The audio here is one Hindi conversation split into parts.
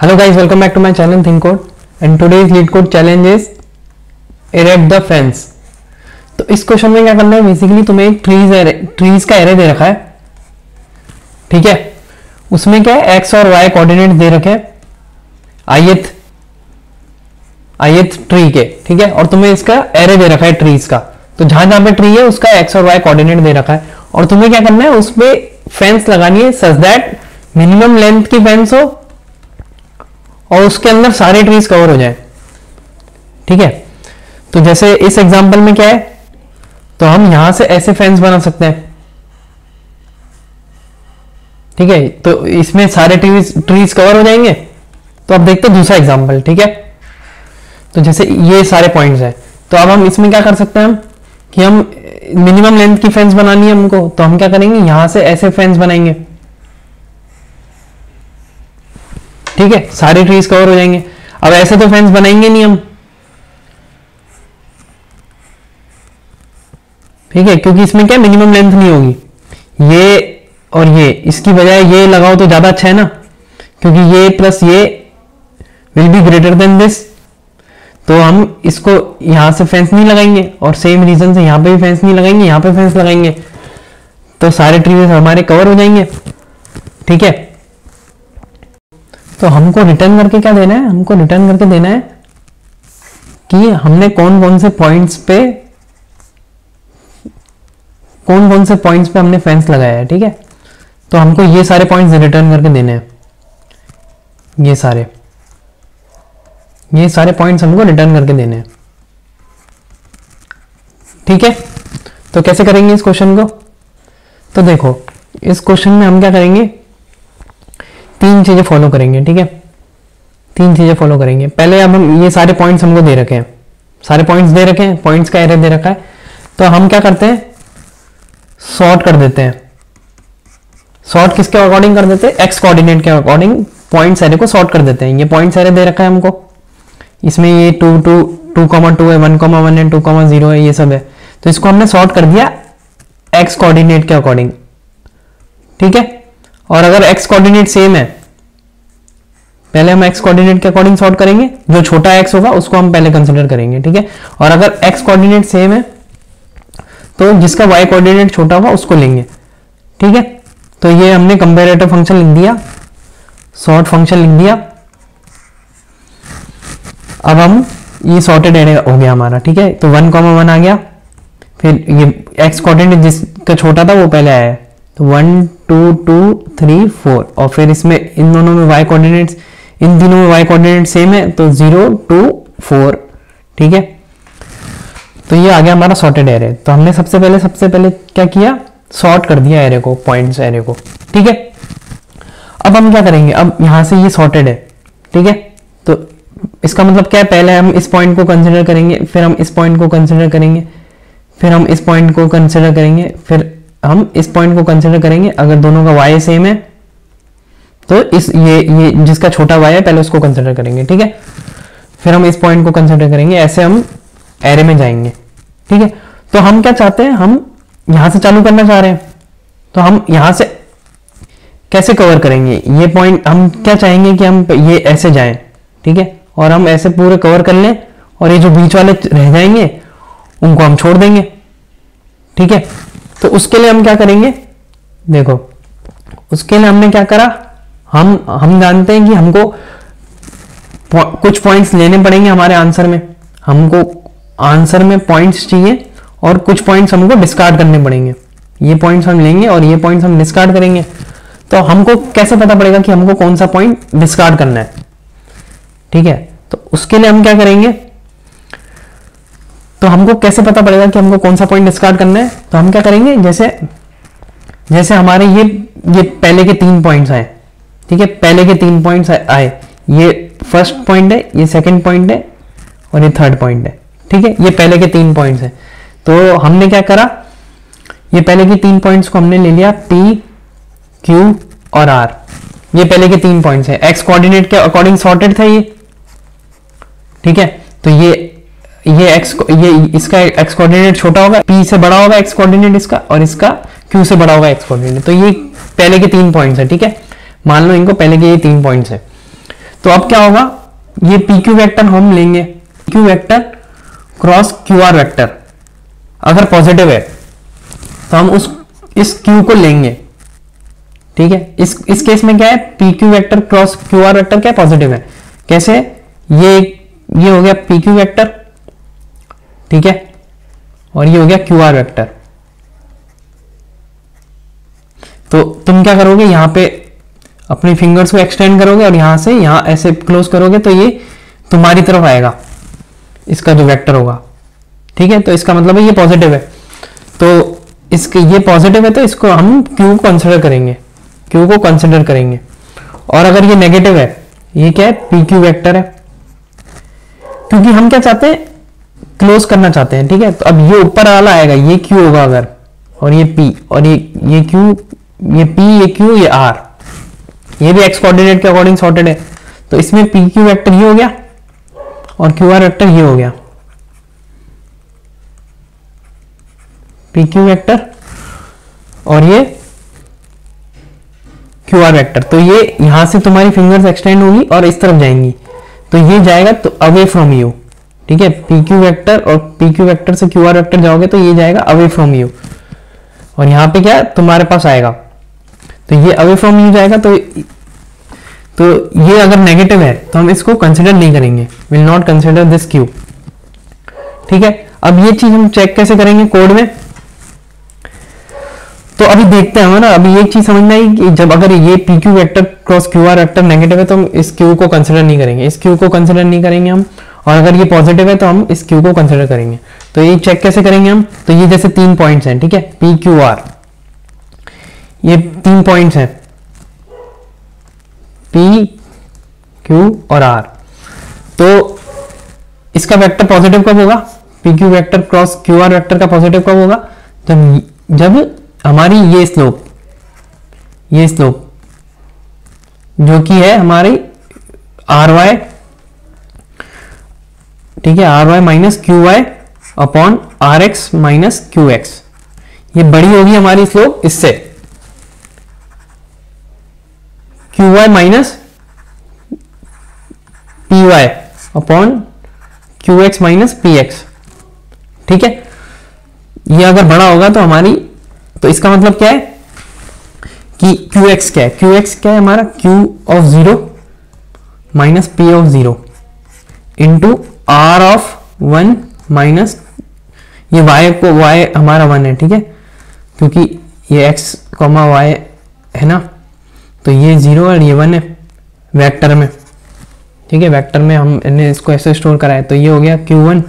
Hello guys, welcome back to my channel Think Code. And today's lead code challenge is erect the. तो इस क्वेश्चन में क्या करना है? बेसिकली तुम्हें एक ट्रीज ट्रीज का एरे दे रखा है। ठीक है? उसमें क्या है? एक्स और वाई कोऑर्डिनेट दे रखे हैं। आयत आयत ट्री के। ठीक है? और तुम्हें इसका एरे दे रखा है ट्रीज का। तो जहाँ जहाँ पे ट्री है उसका एक्स और वाई कोऑर्डिनेट दे रखा है। और तुम्हें क्या करना है? उसमें फेंस लगानी है सच दैट मिनिमम लेंथ की फेंस हो और उसके अंदर सारे ट्रीज कवर हो जाए। ठीक है? तो जैसे इस एग्ज़ाम्पल में क्या है? तो हम यहाँ से ऐसे फेंस बना सकते हैं। ठीक है? तो इसमें सारे ट्रीज ट्रीज कवर हो जाएँगे। तो अब देखते हैं दूसरा एग्ज़ाम्पल ठीक है? तो जैसे ये सारे पॉइंट्स हैं। तो अब हम इसमें क्या कर सकते हैं हम? कि हम मिनिमम लेंथ की फेंस बनानी है हमको। तो हम क्या करेंगे? यहाँ से ऐसे फेंस बनाएँगे। ठीक है? सारे ट्रीज कवर हो जाएँगे। अब ऐसे तो फेंस बनाएँगे नहीं हम। ठीक है? क्योंकि इसमें क्या मिनिमम लेंथ नहीं होगी। ये और ये। इसकी बजाय ये लगाओ तो ज़्यादा अच्छा है ना। क्योंकि ये प्लस ये will be greater than this तो हम इसको यहाँ से फेंस नहीं लगाएँगे और सेम रीजन से यहाँ पे भी फेंस नहीं लगाएँगे, यहाँ पे फेंस लगाएँगे। तो सारे ट्रीज हमारे कवर हो जाएँगे। ठीक है? तो हमको रिटर्न करके क्या देना है? हमको रिटर्न करके देना है कि हमने कौन कौन से पॉइंट्स पे, कौन कौन से पॉइंट्स पे हमने फेंस लगाया है, ठीक है? तो हमको ये सारे पॉइंट्स रिटर्न करके देने हैं। ये सारे। ये सारे पॉइंट्स हमको रिटर्न करके देने हैं। ठीक है? तो कैसे करेंगे इस क्वेश्चन को? तो देखो, इस क्वेश्चन में हम क्या करेंगे? तीन चीज़ें फॉलो करेंगे, ठीक है? तीन चीज़ें फॉलो करेंगे। पहले अब हम ये सारे पॉइंट्स हमको दे रखे हैं। सारे पॉइंट्स दे रखे हैं पॉइंट्स का एरे दे रखा है। तो हम क्या करते हैं? सॉर्ट कर देते हैं। सॉर्ट किसके अकॉर्डिंग कर देते हैं? एक्स कोऑर्डिनेट के अकॉर्डिंग पॉइंट्स एरे को सॉर्ट कर देते हैं। ये पॉइंट्स एरे दे रखा है हमको। इसमें ये two two two comma two है वन कॉमा वन है टू कॉमा ज़ीरो है, ये सब है। तो इसको हमने सॉर्ट कर दिया एक्स कोऑर्डिनेट के अकॉर्डिंग ठीक है? और अगर एक्स कोऑर्डिनेट सेम है, पहले हम एक्स कोऑर्डिनेट के अकॉर्डिंग सॉर्ट करेंगे। जो छोटा एक्स होगा, उसको हम पहले कंसिडर करेंगे, ठीक है? और अगर एक्स कोऑर्डिनेट सेम है तो जिसका वाई कोऑर्डिनेट छोटा होगा उसको लेंगे, ठीक है? तो ये हमने कंपेरेटिव फ़ंक्शन लिख दिया सॉर्ट फ़ंक्शन लिख दिया। अब हम ये सॉर्टेड एरे हो गया हमारा, ठीक है? तो वन कॉमा वन आ गया। फिर ये एक्स कोऑर्डिनेट जिसका छोटा था, वो पहले आया तो one two two, three, four. और फिर इसमें इन दोनों में वाई कोऑर्डिनेट्स इन तीनों में वाई कोऑर्डिनेट सेम है तो ज़ीरो टू फोर ठीक है? तो ये आ गया हमारा सॉर्टेड एरे तो हमने सबसे पहले सबसे पहले क्या किया? सॉर्ट कर दिया एरे को पॉइंट्स एरे को। ठीक है? अब हम क्या करेंगे? अब यहाँ से ये सॉर्टेड है। ठीक है? तो इसका मतलब क्या है? पहले हम इस पॉइंट को कंसिडर करेंगे, फिर हम इस पॉइंट को कंसिडर करेंगे, फिर हम इस पॉइंट को कंसिडर करेंगे, फिर हम इस पॉइंट को कंसिडर करेंगे, अगर दोनों का वाई सेम है तो इस ये ये जिसका छोटा वाई है, पहले उसको कंसिडर करेंगे, ठीक है? फिर हम इस पॉइंट को कंसिडर करेंगे, ऐसे हम एरे में जाएँगे, ठीक है? तो हम क्या चाहते हैं? हम यहाँ से चालू करना चाह रहे हैं। तो हम यहाँ से कैसे कवर करेंगे? ये पॉइंट हम क्या चाहेंगे कि हम ये ऐसे जाएँ, ठीक है? और हम ऐसे पूरे कवर कर लें, और ये जो बीच वाले रह जाएँगे, उनको हम छोड़ देंगे, ठीक है? तो उसके लिए हम क्या करेंगे? देखो, उसके लिए हमने क्या करा? हम हम जानते हैं कि हमको कुछ पॉइंट्स लेने पड़ेंगे हमारे आंसर में। हमको आंसर में पॉइंट्स चाहिए और कुछ पॉइंट्स हमको डिस्कार्ड करने पड़ेंगे। ये पॉइंट्स हम लेंगे और ये पॉइंट्स हम डिस्कार्ड करेंगे। तो हमको कैसे पता पड़ेगा कि हमको कौन सा पॉइंट डिस्कार्ड करना है? ठीक है? तो उसके लिए हम क्या करेंगे? तो हमको कैसे पता पड़ेगा कि हमको कौन सा पॉइंट डिस्कार्ड करना है? तो हम क्या करेंगे? जैसे जैसे हमारे ये ये पहले के तीन पॉइंट्स आए, ठीक है? पहले के तीन पॉइंट्स आए। ये फ़र्स्ट पॉइंट है, ये सेकंड पॉइंट है, और ये थर्ड पॉइंट है, ठीक है? ये पहले के तीन पॉइंट्स हैं। तो हमने क्या करा? ये पहले के तीन पॉइंट्स को हमने ले लिया पी क्यू और आर ये पहले के तीन पॉइंट्स हैं। एक्स कोऑर्डिनेट के अकॉर्डिंग सॉर्टेड था ये, ठीक है? तो ये ये एक्स ये इसका एक्स कोऑर्डिनेट छोटा होगा पी से बड़ा होगा एक्स कोऑर्डिनेट इसका और इसका क्यू से बड़ा होगा एक्स कोऑर्डिनेट तो ये पहले के तीन पॉइंट्स है, ठीक है? मान लो इनको पहले के ये तीन पॉइंट्स है। तो अब क्या होगा? ये पी क्यू वैक्टर हम लेंगे। Q vector cross Q R vector अगर पॉजिटिव है तो हम उस इस क्यू को लेंगे। ठीक है? इस इस केस में क्या है? P Q vector cross Q R vector क्या पॉजिटिव है? कैसे? ये ये हो गया पी क्यू वैक्टर ठीक है? और ये हो गया क्यू आर वैक्टर तो तुम क्या करोगे? यहाँ पे अपनी फिंगर्स को एक्सटेंड करोगे और यहाँ से यहाँ ऐसे क्लोज करोगे तो ये तुम्हारी तरफ़ आएगा। इसका जो वेक्टर होगा। ठीक है? तो इसका मतलब है ये पॉजिटिव है। तो इसके ये पॉजिटिव है तो इसको हम क्यू को कंसिडर करेंगे। क्यू को कंसिडर करेंगे। और अगर ये नेगेटिव है, ये क्या है? पी क्यू वैक्टर है। क्योंकि हम क्या चाहते हैं? क्लोज करना चाहते हैं, ठीक है? तो अब ये ऊपर वाला आएगा, ये क्यू होगा अगर, और ये पी और ये ये क्यू ये पी ये क्यू ये आर ये भी एक्स कोऑर्डिनेट के अकॉर्डिंग सॉर्टेड है। तो इसमें पी क्यू वैक्टर ये हो गया, और क्यू आर वैक्टर ये हो गया। पी क्यू वैक्टर और ये क्यू आर वैक्टर तो ये यहाँ से तुम्हारी फिंगर्स एक्सटेंड होगी और इस तरफ़ जाएँगी। तो ये जाएगा तो अवे फ्रॉम यू ठीक है? पी क्यू वैक्टर और पी क्यू वैक्टर से क्यू आर वैक्टर जाओगे तो ये जाएगा अवे फ्रॉम यू और यहाँ पे क्या? तुम्हारे पास आएगा। तो ये अवे फ्रॉम यू जाएगा तो तो ये अगर नेगेटिव है तो हम इसको कंसिडर नहीं करेंगे। Will not consider this Q ठीक है? अब ये चीज़ हम चेक कैसे करेंगे कोड में? तो अभी देखते हैं ना? अभी एक चीज़ समझना है कि जब अगर ये P Q vector cross Q R vector negative है तो हम इस क्यू को कंसिडर नहीं करेंगे। इस क्यू को कंसिडर नहीं करेंगे हम। और अगर ये पॉजिटिव है तो हम इस क्यू को कंसिडर करेंगे। तो ये चेक कैसे करेंगे हम? तो ये जैसे तीन पॉइंट्स हैं, ठीक है? पी क्यू आर ये तीन पॉइंट्स हैं। पी क्यू और आर तो इसका वेक्टर पॉजिटिव कब होगा? P Q vector cross Q R vector का पॉजिटिव कब होगा? जब जब हमारी ये स्लोप ये स्लोप जो कि है हमारी आर वाई ठीक है R Y minus Q Y upon R X minus Q X ये बड़ी होगी हमारी स्लोप इससे। Q Y minus P Y upon Q X minus P X ठीक है? ये अगर बड़ा होगा तो हमारी तो इसका मतलब क्या है? कि क्यू एक्स क्या है? क्यू एक्स क्या है हमारा? Q of zero minus P of zero into R of one minus ये वाई को वाई हमारा वन है, ठीक है? क्योंकि ये एक्स कॉमा वाई है ना? तो ये ज़ीरो और ये वन है वेक्टर में, ठीक है? वेक्टर में हमने इसको ऐसे स्टोर करा है तो ये हो गया क्यू वन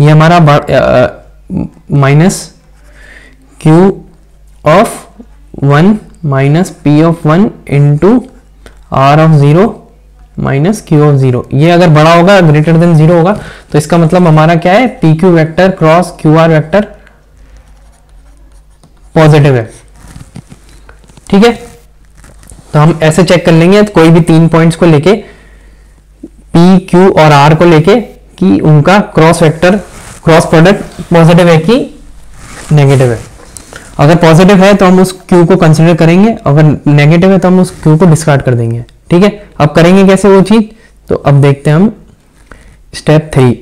ये हमारा minus Q of one minus P of one into R of zero minus Q of zero. ये अगर बड़ा होगा, ग्रेटर देन ज़ीरो होगा तो इसका मतलब हमारा क्या है? P Q vector cross Q R vector positive है। ठीक है? तो हम ऐसे चेक कर लेंगे तो कोई भी तीन पॉइंट्स को लेके पी क्यू और आर को लेके, कि उनका cross vector cross product positive है कि नेगेटिव है। अगर पॉजिटिव है तो हम उस क्यू को कंसिडर करेंगे, अगर नेगेटिव है तो हम उस क्यू को डिस्कार्ड कर देंगे। ठीक है? अब करेंगे कैसे वो चीज़? तो अब देखते हैं हम स्टेप थ्री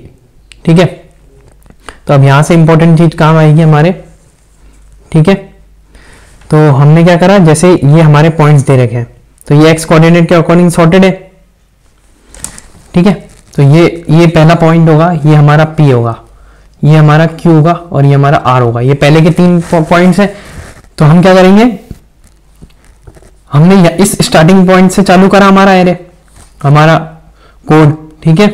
ठीक है? तो अब यहाँ से इंपॉर्टेंट चीज़ काम आएगी हमारे, ठीक है? तो हमने क्या करा? जैसे ये हमारे पॉइंट्स दे रखे हैं। तो ये एक्स कोऑर्डिनेट के अकॉर्डिंग सॉर्टेड है। ठीक है? तो ये ये पहला पॉइंट होगा, ये हमारा पी होगा, ये हमारा क्यू होगा और ये हमारा आर होगा। ये पहले के तीन पॉइंट्स है। तो हम क्या करेंगे? हमने इस स्टार्टिंग पॉइंट से चालू करा हमारा एरे हमारा कोड ठीक है?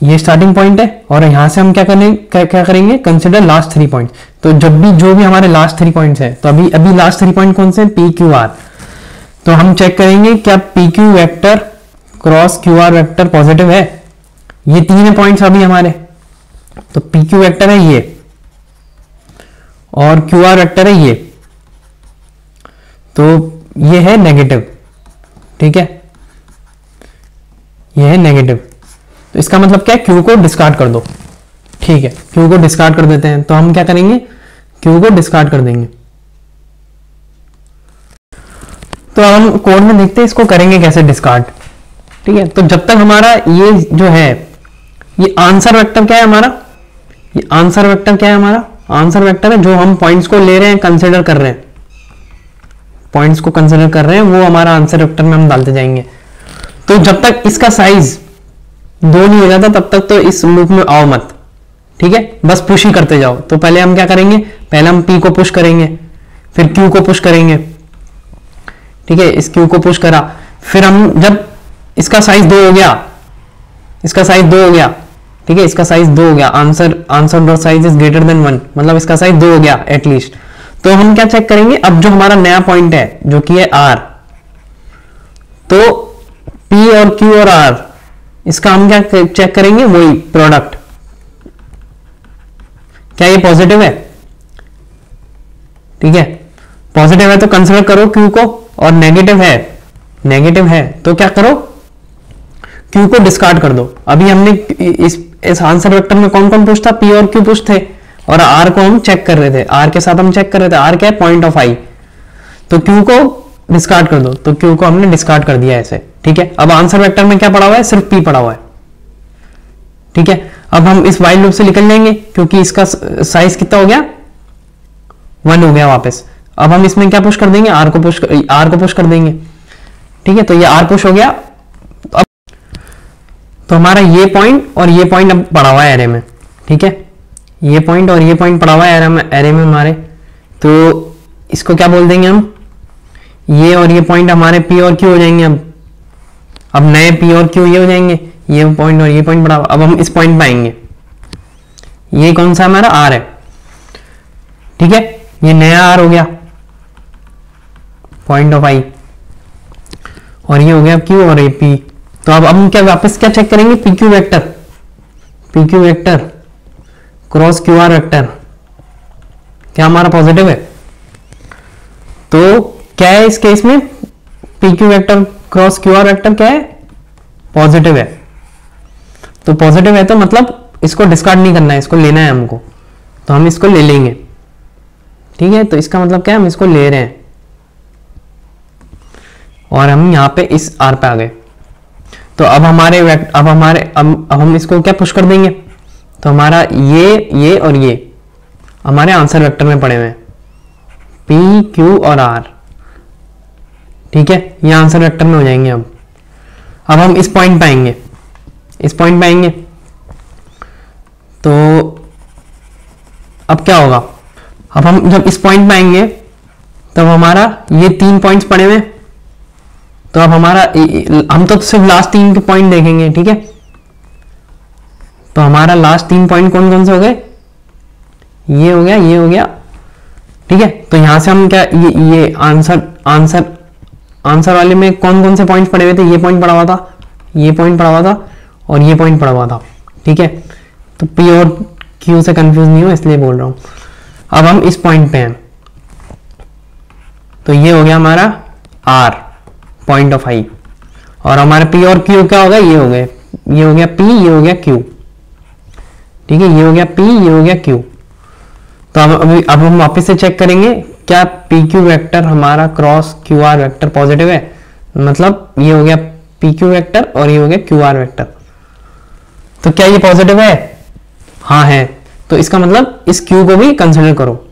ये स्टार्टिंग पॉइंट है और यहाँ से हम क्या करेंगे क्या, क्या करेंगे? कंसिडर लास्ट थ्री पॉइंट तो जब भी जो भी हमारे लास्ट थ्री पॉइंट्स है तो अभी अभी लास्ट थ्री पॉइंट कौन से पी क्यू आर तो हम चेक करेंगे क्या P Q vector cross Q R vector positive है? ये तीन पॉइंट्स अभी हमारे। तो पी क्यू वैक्टर है ये और क्यू आर वैक्टर है ये। तो ये है नेगेटिव ठीक है? ये है नेगेटिव तो इसका मतलब क्या है? क्यू को डिस्कार्ड कर दो, ठीक है? क्यू को डिस्कार्ड कर देते हैं तो हम क्या करेंगे? क्यू को डिस्कार्ड कर देंगे. तो हम कोड में देखते हैं इसको करेंगे कैसे डिस्कार्ड ठीक है? तो जब तक हमारा ये जो है, ये आंसर वेक्टर क्या है हमारा? ये आंसर वेक्टर क्या है हमारा? आंसर वेक्टर है जो हम पॉइंट्स को ले रहे हैं कंसिडर कर रहे हैं. पॉइंट्स को कंसिडर कर रहे हैं, वो हमारा आंसर वेक्टर में हम डालते जाएँगे। तो जब तक इसका साइज़ दो नहीं हो जाता तब तक तो इस लूप में आओ मत। ठीक है? बस पुश ही करते जाओ। तो पहले हम क्या करेंगे? पहले हम पी को पुश करेंगे, फिर क्यू को पुश करेंगे। ठीक है? इस क्यू को पुश करा। फिर हम जब इसका साइज़ दो हो गया, इसका साइज़ दो हो गया, ठीक है? इसका साइज़ दो हो गया। Answer answer dot size is greater than one मतलब इसका साइज़ दो हो गया एटलीस्ट तो हम क्या चेक करेंगे? अब जो हमारा नया पॉइंट है, जो कि है आर तो पी और क्यू और आर इसका हम क्या चेक करेंगे? वही प्रोडक्ट क्या ये पॉजिटिव है? ठीक है। पॉजिटिव है तो कंसिडर करो क्यू को, और नेगेटिव है नेगेटिव है तो क्या करो? क्यू को डिस्कार्ड कर दो। अभी हमने इस इस आंसर वेक्टर में कौन कौन पूछता? पी और क्यू थे और आर को हम चेक कर रहे थे। आर के साथ हम चेक कर रहे थे। आर क्या है? पॉइंट ऑफ़ आई तो क्यू को डिस्कार्ड कर दो। तो क्यू को हमने डिस्कार्ड कर दिया ऐसे। ठीक है? अब आंसर वेक्टर में क्या पड़ा हुआ है? सिर्फ़ पी पड़ा हुआ है। ठीक है? अब हम इस वाइल लूप से निकल जाएँगे क्योंकि इसका साइज़ कितना हो गया? वन हो गया वापस। अब हम इसमें क्या पुश कर देंगे? आर को पुश आर को पुश कर देंगे। ठीक है? तो ये आर पुश हो गया। अब तो हमारा ये पॉइंट और ये पॉइंट अब पड़ा हुआ है एरे में। ठीक है? ये पॉइंट और ये पॉइंट पड़ा हुआ है एरे में हमारे। तो इसको क्या बोल देंगे हम? ये और ये पॉइंट हमारे पी और क्यू हो जाएँगे अब। अब नए पी और क्यू ये हो जाएँगे, ये पॉइंट और ये पॉइंट पड़ा हुआ। अब हम इस पॉइंट पे आएँगे। ये कौन सा हमारा आर है? ठीक है? ये नया आर हो गया। पॉइंट ऑफ़ आई और ये हो गया क्यू और ए पी तो अब हम क्या वापस क्या चेक करेंगे? P Q vector P Q vector cross Q R vector. क्या हमारा पॉजिटिव है? तो क्या है इस केस में? P Q vector cross Q R vector क्या है? पॉजिटिव है। तो पॉजिटिव है तो मतलब इसको डिस्कार्ड नहीं करना है इसको लेना है हमको। तो हम इसको ले लेंगे। ठीक है? तो इसका मतलब क्या? है हम इसको ले रहे हैं। और हम यहाँ पे इस आर पे आ गए। तो अब हमारे अब हमारे अब, अब हम इसको क्या पुश कर देंगे? तो हमारा ये ये और ये, हमारे आंसर वेक्टर में पड़े हुए हैं। पी क्यू और आर ठीक है? ये आंसर वेक्टर में हो जाएँगे अब। अब हम इस पॉइंट पे आएँगे। इस पॉइंट पे आएँगे। तो अब क्या होगा? अब हम जब इस पॉइंट पे आएँगे, तब हमारा ये तीन पॉइंट्स पड़े हुए तो अब हमारा हम तो सिर्फ़ लास्ट तीन के पॉइंट देखेंगे, ठीक है? तो हमारा लास्ट तीन पॉइंट कौन कौन से हो गए? ये हो गया, ये हो गया। ठीक है? तो यहाँ से हम क्या, ये ये आंसर आंसर आंसर वाले में कौन कौन से पॉइंट पड़े हुए थे? ये पॉइंट पड़ा हुआ था, ये पॉइंट पड़ा हुआ था और ये पॉइंट पड़ा हुआ था। ठीक है? तो पी और क्यू से कंफ्यूज नहीं हो, इसलिए बोल रहा हूँ। अब हम इस पॉइंट पे हैं। तो ये हो गया हमारा आर पॉइंट ऑफ़ आई और हमारे पी और क्यू क्या हो गया ये हो गए। ये हो गया पी ये हो गया क्यू ठीक है, ये हो गया पी ये हो गया क्यू तो अब, अभी, अब हम वापस से चेक करेंगे, क्या पी क्यू वैक्टर हमारा cross Q R vector positive है? मतलब ये हो गया पी क्यू वैक्टर और ये हो गया क्यू आर वैक्टर तो क्या ये पॉजिटिव है? हाँ है। तो इसका मतलब इस क्यू को भी कंसिडर करो।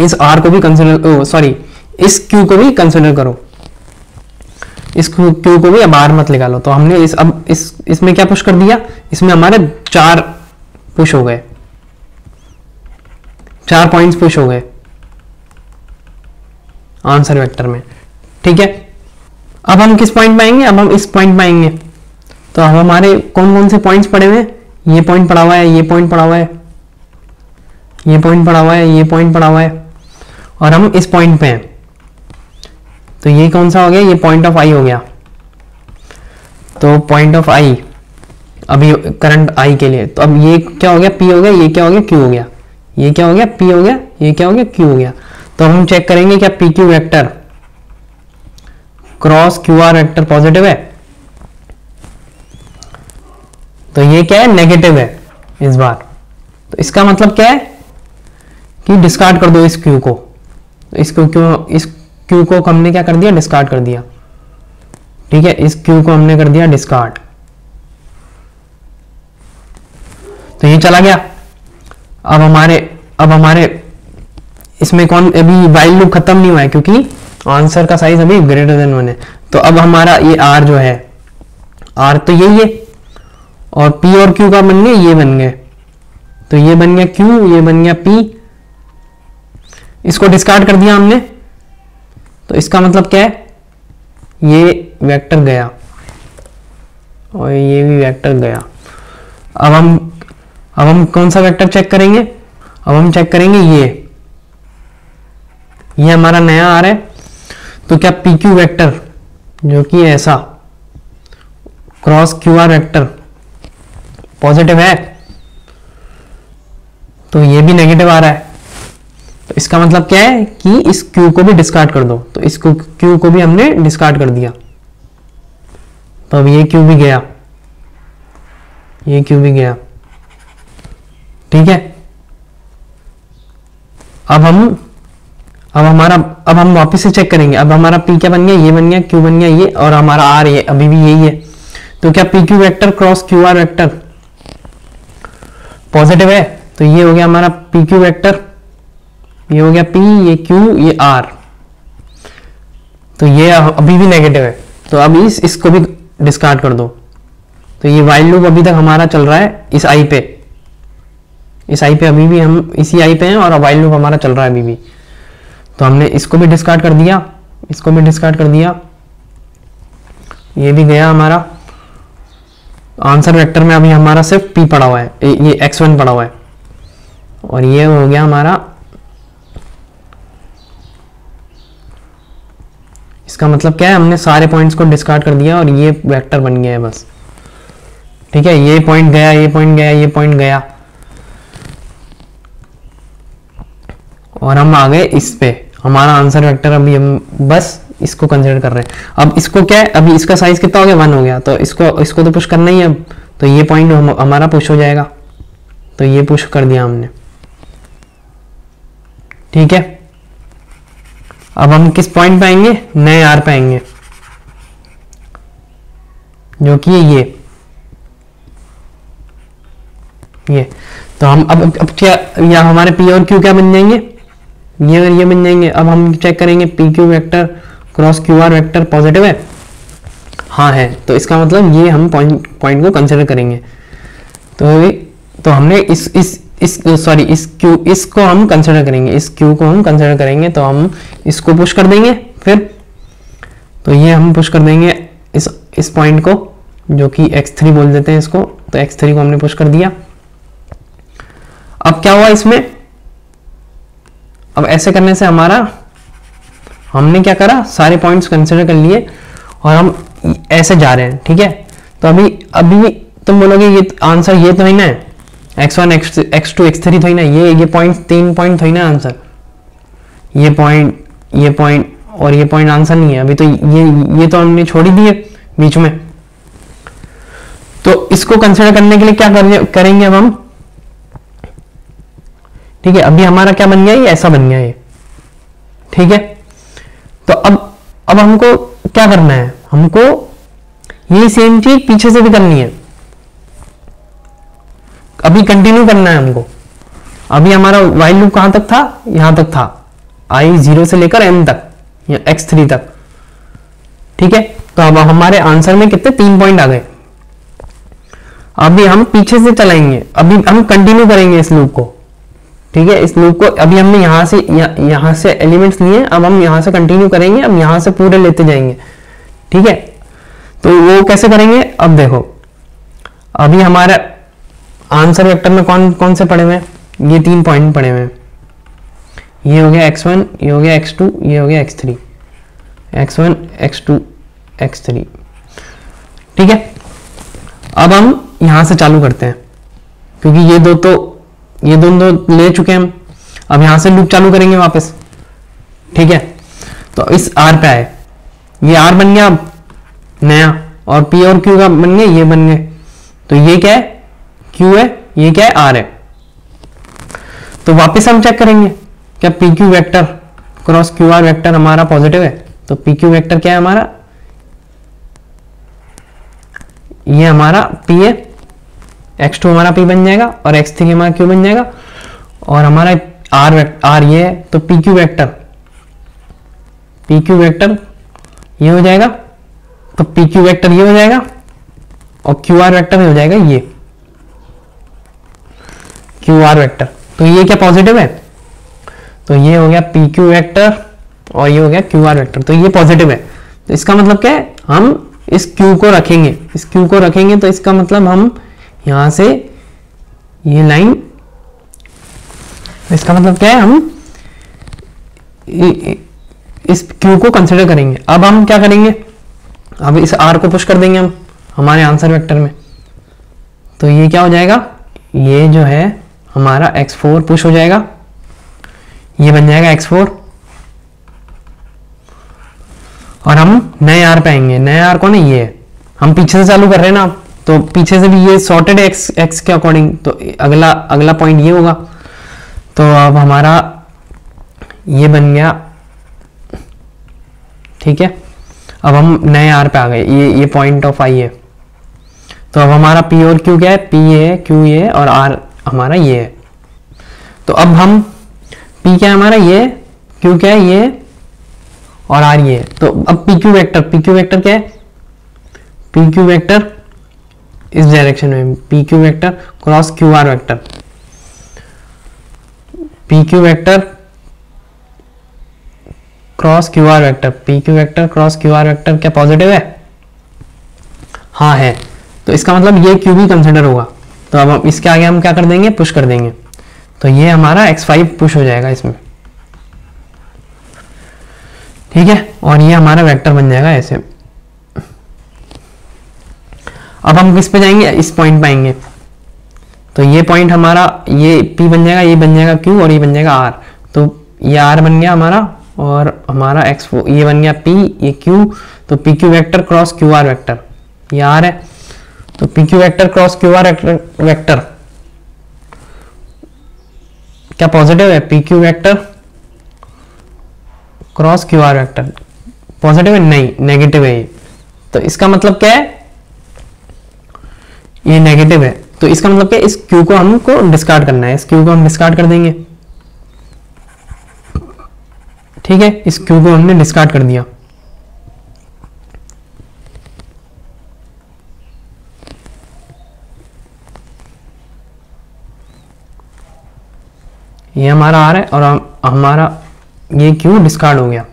इस आर को भी कंसिडर सॉरी इस क्यू को भी कंसिडर करो। इस क्यू को भी अब आर मत निकालो। तो हमने इस, अब इस, इसमें क्या पुश कर दिया? इसमें हमारे चार पुश हो गए। चार पॉइंट्स पुश हो गए। आंसर वेक्टर में। ठीक है? अब हम किस पॉइंट में आएँगे? अब हम इस पॉइंट में आएँगे। तो अब हमारे कौन कौन से पॉइंट्स पड़े हुए हैं? ये पॉइंट पड़ा हुआ है, ये पॉइंट पड़ा हुआ है। ये पॉइंट पड़ा हुआ है, ये पॉइंट पड़ा हुआ है। और हम इस पॉइंट पे हैं। तो ये कौन सा हो गया? ये पॉइंट ऑफ़ आई हो गया। तो पॉइंट ऑफ़ आई अभी करंट आई के लिए। तो अब ये क्या हो गया? पी हो गया, ये क्या हो गया? क्यू हो गया। ये क्या हो गया? पी हो गया, ये क्या हो गया? क्यू हो गया। तो हम चेक करेंगे क्या P Q vector cross Q R vector positive है? तो ये क्या है? नेगेटिव है इस बार। तो इसका मतलब क्या है? कि डिस्कार्ड कर दो इस क्यू को। इसको क्यों इस क्यू को हमने क्या कर दिया? डिस्कार्ड कर दिया। ठीक है? इस क्यू को हमने कर दिया डिस्कार्ड तो ये चला गया। अब हमारे अब हमारे, इसमें कौन, अभी वाइल लूप खत्म नहीं हुआ है क्योंकि आंसर का साइज़ अभी ग्रेटर देन वन है। तो अब हमारा ये आर जो है आर तो यही है और पी और क्यू का बन गया, ये बन गए तो ये बन गया क्यू ये बन गया पी इसको डिस्कार्ड कर दिया हमने। तो इसका मतलब क्या है? ये वेक्टर गया और ये भी वेक्टर गया। अब हम अब हम कौन सा वेक्टर चेक करेंगे? अब हम चेक करेंगे ये। ये हमारा नया आ रहा है। तो क्या पी क्यू वैक्टर जो कि ऐसा cross Q R vector positive है? तो ये भी नेगेटिव आ रहा है। तो इसका मतलब क्या है कि इस क्यू को भी डिस्कार्ड कर दो। तो इस क्यू को भी हमने डिस्कार्ड कर दिया। तो अब ये क्यू भी गया। ये क्यू भी गया। ठीक है? अब हम, अब हमारा, अब हम वापस से चेक करेंगे। अब हमारा पी क्या बन गया? ये बन गया क्यू बन गया, ये और हमारा आर ये, अभी भी यही है। तो क्या P Q vector cross Q R vector positive है? तो ये हो गया हमारा पी क्यू वैक्टर ये हो गया पी ये क्यू ये आर तो ये अभी भी नेगेटिव है। तो अब इस, इसको भी डिस्कार्ड कर दो। तो ये वाइल्ड लूप अभी तक हमारा चल रहा है इस आई पे। इस आई पे अभी भी हम इसी आई पे हैं और वाइल लूप हमारा चल रहा है अभी भी। तो हमने इसको भी डिस्कार्ड कर दिया, इसको भी डिस्कार्ड कर दिया। ये भी गया हमारा। आंसर वेक्टर में अभी हमारा सिर्फ़ पी पड़ा हुआ है ये एक्स वन पड़ा हुआ है। और ये हो गया हमारा। इसका मतलब क्या है? हमने सारे पॉइंट्स को डिस्कार्ड कर दिया और ये वेक्टर बन गया है बस। ठीक है, ये पॉइंट गया, ये पॉइंट गया, ये पॉइंट गया। और हम आ गए इस पे। हमारा आंसर वेक्टर अभी हम बस इसको कंसिडर कर रहे हैं। अब इसको क्या है? अभी इसका साइज़ कितना हो गया? वन हो गया। तो इसको इसको तो पुश करना ही है अब। तो ये पॉइंट हम, हमारा पुश हो जाएगा। तो ये पुश कर दिया हमने। ठीक है? अब हम किस पॉइंट पे आएँगे? नए आर पे आएँगे। जो कि ये ये। तो हम अब अब क्या या हमारे पी और क्यू क्या बन जाएँगे? ये और ये बन जाएँगे। अब हम चेक करेंगे P Q vector cross Q R vector positive है? हाँ है। तो इसका मतलब ये हम पॉइंट पॉइंट को कंसिडर करेंगे। तो तो हमने इस इस इस सॉरी इस क्यू इसको हम कंसिडर करेंगे। इस क्यू को हम कंसिडर करेंगे तो हम इसको पुश कर देंगे। फिर तो ये हम पुश कर देंगे इस इस पॉइंट को, जो कि x3 बोल देते हैं इसको। तो x3 को हमने पुश कर दिया। अब क्या हुआ इसमें? अब ऐसे करने से हमारा, हमने क्या करा? सारे पॉइंट्स कंसिडर कर लिए और हम ऐसे जा रहे हैं, ठीक है? तो अभी अभी तुम बोलोगे ये आंसर ये तो ही ना? है X one X X two X three थोड़ी ना? ये ये पॉइंट तीन पॉइंट थोड़ी ना आंसर ये पॉइंट ये पॉइंट और ये पॉइंट आंसर नहीं है। अभी तो ये ये तो हमने छोड़ ही दिए बीच में। तो इसको कंसिडर करने के लिए क्या करेंगे अब हम? ठीक है? अभी हमारा क्या बन गया ये ऐसा बन गया ये ठीक है? तो अब अब हमको क्या करना है? हमको ये सेम चीज़ पीछे से भी करनी है। अभी कंटिन्यू करना है हमको। अभी हमारा वाइल लूप कहाँ तक था? यहाँ तक था। आई ज़ीरो से लेकर एम तक, या एक्स थ्री तक। ठीक है? तो अब हमारे आंसर में कितने? तीन पॉइंट आ गए। अभी हम पीछे से चलाएँगे। अभी हम कंटिन्यू करेंगे इस लूप को। ठीक है? इस लूप को अभी हमने यहाँ से यह, यहाँ से एलिमेंट्स लिए अब हम यहाँ से कंटिन्यू करेंगे अब यहाँ से पूरे लेते जाएँगे। ठीक है? तो वो कैसे करेंगे? अब देखो अभी हमारा आंसर वेक्टर में कौन कौन से पड़े हुए हैं? ये तीन पॉइंट पड़े हुए हैं। ये हो गया x1 ये हो गया x2 ये हो गया x3 x1 x2 x3 ठीक है? अब हम यहाँ से चालू करते हैं क्योंकि ये दो तो ये दोनों ले चुके हैं हम। अब यहाँ से लूप चालू करेंगे वापस। ठीक है? तो इस आर पे आए। ये आर बन गया नया। और पी और क्यू का बन गया, ये बन गए। तो ये क्या है? क्यू है, ये क्या है? आर है। तो वापस हम चेक करेंगे। क्या P Q vector cross Q R vector हमारा पॉजिटिव है? तो पी क्यू वैक्टर क्या है हमारा? ये हमारा पी है। एक्स टू हमारा पी बन जाएगा और एक्स थ्री हमारा क्यू बन जाएगा। और हमारा आर आर ये है तो P Q vector P Q vector ये हो जाएगा तो पी क्यू वैक्टर ये हो जाएगा और क्यू आर वैक्टर हो जाएगा ये। क्यू आर वैक्टर तो ये क्या पॉजिटिव है? तो ये हो गया पी क्यू वैक्टर और ये हो गया क्यू आर वैक्टर तो ये पॉजिटिव है। तो इसका मतलब क्या है? हम इस क्यू को रखेंगे। इस क्यू को रखेंगे तो इसका मतलब हम यहाँ से ये लाइन, इसका मतलब क्या है हम इस क्यू को कंसिडर करेंगे। अब हम क्या करेंगे? अब इस आर को पुश कर देंगे हम, हमारे आंसर वेक्टर में। तो ये क्या हो जाएगा? ये जो है हमारा x4 पुश हो जाएगा। ये बन जाएगा x4 और हम नए आर पे आएँगे नए आर कौन है? ये। हम पीछे से चालू कर रहे हैं ना तो पीछे से भी ये सॉर्टेड एक्स एक्स के अकॉर्डिंग तो अगला अगला पॉइंट ये होगा। तो अब हमारा ये बन गया। ठीक है? अब हम नए आर पे आ गए। ये ये पॉइंट ऑफ़ आई है तो अब हमारा पी और क्यू क्या है? पी ए क्यू ए और आर हमारा ये है। तो अब हम पी क्या है हमारा? ये क्यू क्या है? ये और आर ये है। तो अब P Q vector P Q vector क्या है? पी क्यू वैक्टर इस डायरेक्शन में P Q vector cross Q R vector P Q vector cross Q R vector P Q vector cross Q R vector क्या पॉजिटिव है? हाँ है। तो इसका मतलब ये क्यू भी कंसिडर होगा। तो अब हम इसके आगे हम क्या कर देंगे? पुश कर देंगे। तो ये हमारा x5 पुश हो जाएगा इसमें। ठीक है? और ये हमारा वेक्टर बन जाएगा ऐसे। अब हम किस पे जाएँगे? इस पॉइंट पे आएँगे। तो ये पॉइंट हमारा ये P बन जाएगा, ये बन जाएगा Q और ये बन जाएगा R तो ये R बन गया हमारा और हमारा X ये बन गया P, ये Q तो P Q vector cross Q R vector ये आर है। तो P Q vector cross Q R vector क्या पॉजिटिव है? P Q vector cross Q R vector positive है? नहीं। नेगेटिव है ये। तो इसका मतलब क्या है? ये नेगेटिव है। तो इसका मतलब क्या? इस क्यू को हमको डिस्कार्ड करना है। इस क्यू को हम डिस्कार्ड कर देंगे। ठीक है? इस क्यू को हमने डिस्कार्ड कर दिया। ये हमारा आ रहा है और हम, हमारा ये क्यू डिस्कार्ड हो गया।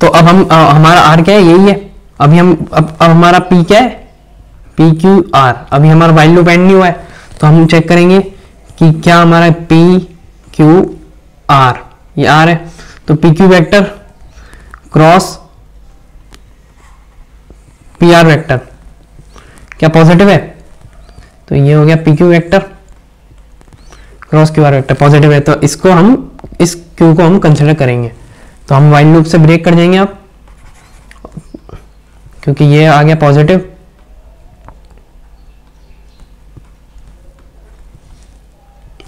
तो अब हम आ, हमारा आर क्या है? यही है। अभी हम अब, अब हमारा पी क्या है? पी क्यू आर अभी हमारा लूप एंड नहीं हुआ है। तो हम चेक करेंगे कि क्या हमारा पी क्यू आर ये आर है। तो P Q vector cross P R vector क्या पॉजिटिव है? तो ये हो गया P Q vector cross Q R vector positive है। तो इसको हम इस क्यू को हम कंसिडर करेंगे। तो हम वाइल लूप से ब्रेक कर जाएँगे आप क्योंकि ये आ गया पॉजिटिव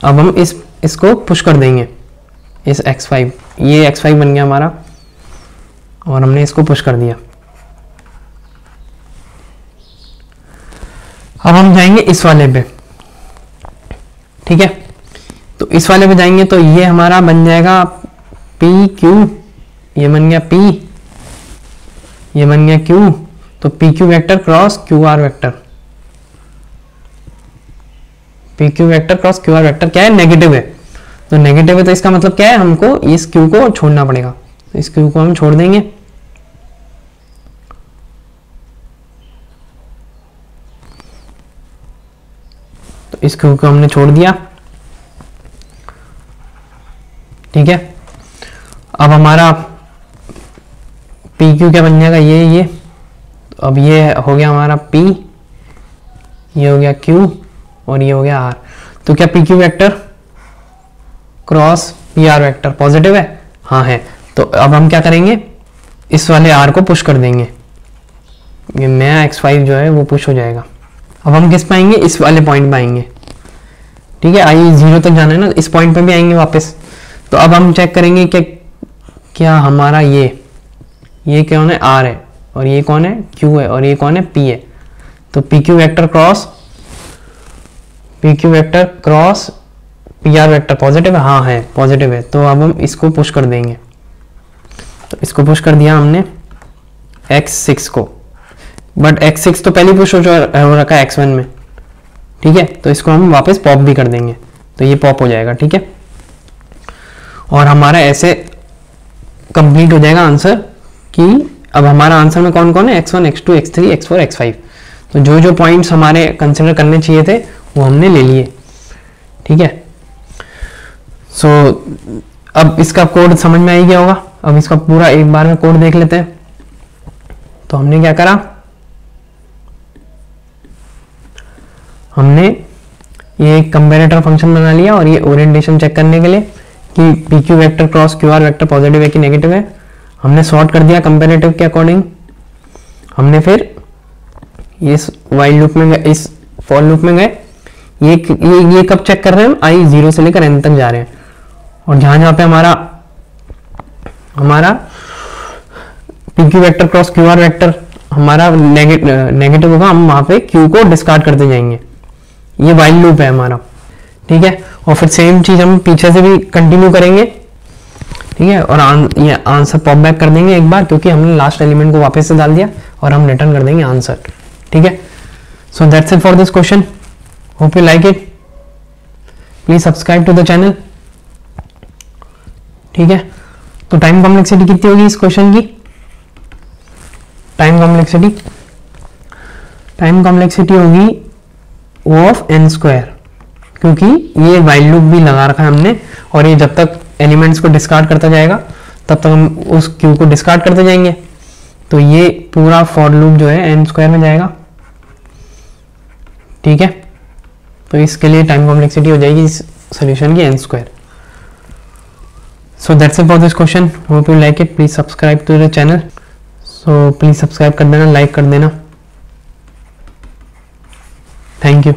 अब हम इस, इसको पुश कर देंगे, इस x5 ये x5 बन गया हमारा, और हमने इसको पुश कर दिया। अब हम जाएँगे इस वाले पे, ठीक है? तो इस वाले पे जाएँगे तो ये हमारा बन जाएगा पी क्यू ये बन गया पी ये बन गया क्यू तो P Q vector cross Q R vector P Q vector cross Q R vector क्या है? नेगेटिव है। तो नेगेटिव है तो इसका मतलब क्या है? हमको इस क्यू को छोड़ना पड़ेगा। तो इस क्यू को हम छोड़ देंगे। तो इस क्यू को हमने छोड़ दिया। ठीक है? अब हमारा पी क्यू क्या बन जाएगा? ये ये। तो अब ये हो गया हमारा पी ये हो गया क्यू और ये हो गया आर तो क्या P Q vector cross P R vector positive है? हाँ है। तो अब हम क्या करेंगे? इस वाले आर को पुश कर देंगे। ये नया एक्स फाइव जो है, वो पुश हो जाएगा। अब हम किस पाएँगे इस वाले पॉइंट पे आएँगे। ठीक है? आई ज़ीरो तक जाना है ना, इस पॉइंट पे भी आएँगे वापस। तो अब हम चेक करेंगे कि क्या हमारा ये ये कौन है? आर है। और ये कौन है? क्यू है। और ये कौन है? पी है। तो P Q vector cross P Q vector cross P R vector positive है? हाँ है। पॉजिटिव है। तो अब हम इसको पुश कर देंगे। तो इसको पुश कर दिया हमने एक्स सिक्स को। बट एक्स सिक्स तो पहले पुश हो रखा है एक्स वन में। ठीक है? तो इसको हम वापस पॉप भी कर देंगे। तो ये पॉप हो जाएगा। ठीक है? और हमारा ऐसे कंप्लीट हो जाएगा आंसर कि अब हमारा आंसर में कौन कौन है? X one X two X three X four X five तो जो जो पॉइंट्स हमारे कंसिडर करने चाहिए थे वो हमने ले लिए। ठीक है? सो so, अब इसका कोड समझ में आई गया होगा। अब इसका पूरा एक बार में कोड देख लेते हैं। तो हमने क्या करा? हमने ये कंपेरेटर फ़ंक्शन बना लिया और ये ओरिएंटेशन चेक करने के लिए कि P Q vector cross Q R vector positive है कि नेगेटिव है। हमने सॉर्ट कर दिया कंपेरेटिव के अकॉर्डिंग हमने फिर इस वाइल लूप में गए, इस फॉल लूप में गए. ये ये ये कब चेक कर रहे हैं हम? आई ज़ीरो से लेकर एन तक जा रहे हैं। और जहाँ जहाँ पे हमारा हमारा P Q vector cross Q R vector हमारा नेगेटिव होगा, हम वहाँ पे क्यू को डिस्कार्ड करते जाएँगे। ये वाइल लूप है हमारा। ठीक है? और फिर सेम चीज़ हम पीछे से भी कंटिन्यू करेंगे। ठीक है? और ये आंसर पॉप बैक कर देंगे एक बार, क्योंकि हमने लास्ट एलिमेंट को वापस से डाल दिया और हम रिटर्न कर देंगे आंसर ठीक है? So that's it for this question hope you like it please subscribe to the channel ठीक है? तो टाइम कॉम्प्लेक्सिटी कितनी होगी इस क्वेश्चन की? टाइम कॉम्प्लेक्सिटी टाइम कॉम्प्लेक्सिटी होगी ओ ऑफ़ एन स्क्वायर क्योंकि ये वाइल लूप भी लगा रखा है हमने, और ये जब तक एलिमेंट्स को डिस्कार्ड करता जाएगा, तब तक हम उस क्यू को डिस्कार्ड करते जाएँगे। तो ये पूरा फॉर लूप जो है एन स्क्वायर में जाएगा। ठीक है? तो इसके लिए टाइम कॉम्प्लेक्सिटी हो जाएगी इस सोल्यूशन की N square so that's it for this question hope you like it please subscribe to the channel so please subscribe कर देना लाइक कर देना। Thank you